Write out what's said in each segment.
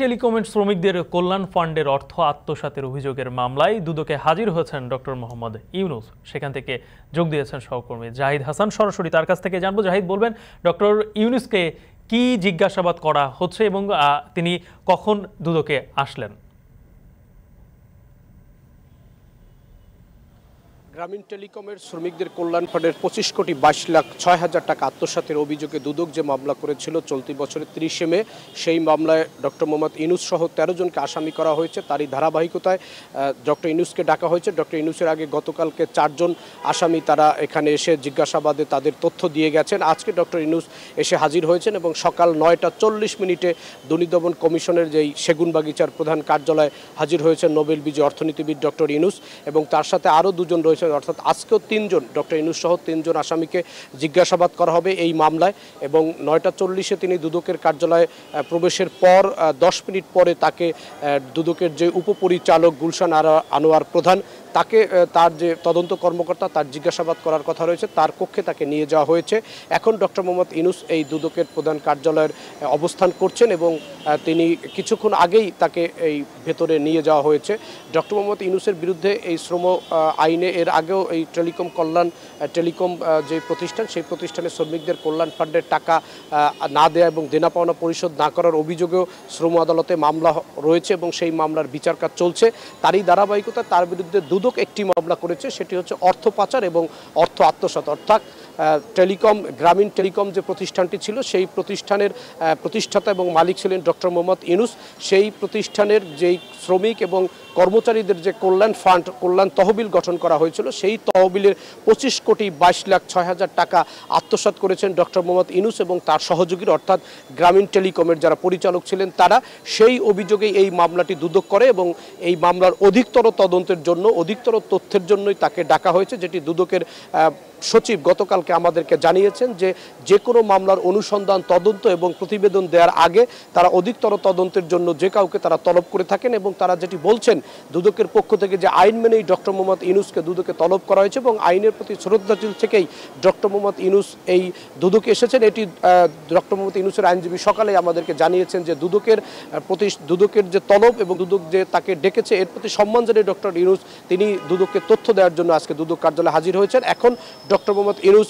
টেলিকমের শ্রমিকদের কল্যাণ ফান্ডের অর্থ আত্মসাতের অভিযোগের মামলায় দুদকে হাজির হয়েছেন ডক্টর মোহাম্মদ ইউনুস। সেখান থেকে যোগ দিয়েছেন সহকর্মী জাহিদ হাসান। সরাসরি তার কাছ থেকে জানব। জাহিদ, বলবেন, ডক্টর ইউনুসকে কি জিজ্ঞাসাবাদ করা হচ্ছে এবং তিনি কখন দুদকে আসলেন? গ্রামীণ টেলিকমের শ্রমিকদের কল্যাণ ফান্ডের পঁচিশ কোটি বাইশ লাখ ছয় হাজার টাকা আত্মসাতের অভিযোগে দুদক যে মামলা করেছিল চলতি বছরের তিরিশে মে, সেই মামলায় ডক্টর মোহাম্মদ ইনুস সহ তেরো জনকে আসামি করা হয়েছে। তারই ধারাবাহিকতায় ডক্টর ইনুসকে ডাকা হয়েছে। ডক্টর ইনুসের আগে গতকালকে চারজন আসামি তারা এখানে এসে জিজ্ঞাসাবাদে তাদের তথ্য দিয়ে গেছেন। আজকে ডক্টর ইনুস এসে হাজির হয়েছেন এবং সকাল নয়টা চল্লিশ মিনিটে দুর্নীতি কমিশনের যেই সেগুনবাগিচার প্রধান কার্যালয়ে হাজির হয়েছেন নোবেল বিজয় অর্থনীতিবিদ ডক্টর ইনুস এবং তার সাথে আরও দুজন রয়েছে অর্থাৎ আজকেও তিনজন, ডক্টর ইনুস সহ তিনজন আসামিকে জিজ্ঞাসাবাদ করা হবে এই মামলায় এবং নয়টা চল্লিশে তিনি দুদকের কার্যালয়ে প্রবেশের পর দশ মিনিট পরে তাকে দুদকের যে উপপরিচালক গুলশান আনোয়ার প্রধান তাকে তার যে তদন্ত কর্মকর্তা, তার জিজ্ঞাসাবাদ করার কথা রয়েছে, তার কক্ষে তাকে নিয়ে যাওয়া হয়েছে। এখন ডক্টর মোহাম্মদ ইনুস এই দুদকের প্রধান কার্যালয়ের অবস্থান করছেন এবং তিনি কিছুক্ষণ আগেই তাকে এই ভেতরে নিয়ে যাওয়া হয়েছে। ডক্টর মোহাম্মদ ইনুসের বিরুদ্ধে এই শ্রম আইনে, এর আগেও এই টেলিকম কল্যাণ টেলিকম যে প্রতিষ্ঠান, সেই প্রতিষ্ঠানের শ্রমিকদের কল্যাণ ফান্ডের টাকা না দেয়া এবং দেনা পাওনা পরিশোধ না করার অভিযোগেও শ্রম আদালতে মামলা রয়েছে এবং সেই মামলার বিচার কাজ চলছে। তারই ধারাবাহিকতা, তার বিরুদ্ধে দুদক একটি মামলা করেছে সেটি হচ্ছে অর্থ পাচার এবং অর্থ আত্মসাত। অর্থাৎ টেলিকম, গ্রামীণ টেলিকম যে প্রতিষ্ঠানটি ছিল, সেই প্রতিষ্ঠানের প্রতিষ্ঠাতা এবং মালিক ছিলেন ডক্টর মোহাম্মদ ইনুস সেই প্রতিষ্ঠানের যেই শ্রমিক এবং কর্মচারীদের যে কল্যাণ ফান্ড, কল্যাণ তহবিল গঠন করা হয়েছিল, সেই তহবিলের পঁচিশ কোটি বাইশ লাখ ছয় হাজার টাকা আত্মসাৎ করেছেন ডক্টর মোহাম্মদ ইনুস এবং তার সহযোগীর, অর্থাৎ গ্রামীণ টেলিকমের যারা পরিচালক ছিলেন তারা, সেই অভিযোগে এই মামলাটি দুদক করে এবং এই মামলার অধিকতর তদন্তের জন্য, অধিকতর তথ্যের জন্যই তাকে ডাকা হয়েছে, যেটি দুদকের সচিব সচিব গতকালকে আমাদেরকে জানিয়েছেন যে যে কোনো মামলার অনুসন্ধান, তদন্ত এবং প্রতিবেদন দেওয়ার আগে তারা অধিকতর তদন্তের জন্য যে কাউকে তারা তলব করে থাকেন এবং তারা যেটি বলছেন, দুদকের পক্ষ থেকে যে আইন মেনেই ডক্টর মোহাম্মদ ইনুসকে দুদকে তলব করা হয়েছে এবং আইনের প্রতি শ্রদ্ধাশীল থেকেই ডক্টর মোহাম্মদ ইনুস এই দুদকে এসেছেন। এটি ডক্টর মোহাম্মদ ইনুসের আইনজীবী সকালে আমাদেরকে জানিয়েছেন যে দুদকের প্রতি, দুদকের যে তলব এবং দুদক যে তাকে ডেকেছে, এর প্রতি সম্মান জানিয়ে ডক্টর ইনুস তিনি দুদককে তথ্য দেওয়ার জন্য আজকে দুদক কার্যালয়ে হাজির হয়েছেন। এখন ডক্টর মোহাম্মদ ইনুস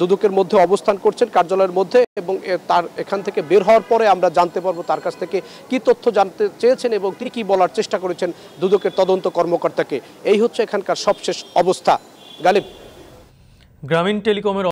দুদকের মধ্যে অবস্থান করছেন কার্যালয়ের মধ্যে এবং তার এখান থেকে বের হওয়ার পরে আমরা জানতে পারব তার কাছ থেকে কি তথ্য জানতে চেয়েছেন এবং তিনি কি বলার চেষ্টা করেছেন দুদকের তদন্ত কর্মকর্তাকে। এই হচ্ছে এখানকার সবশেষ অবস্থা। গালিব। গ্রামীণ টেলিকমের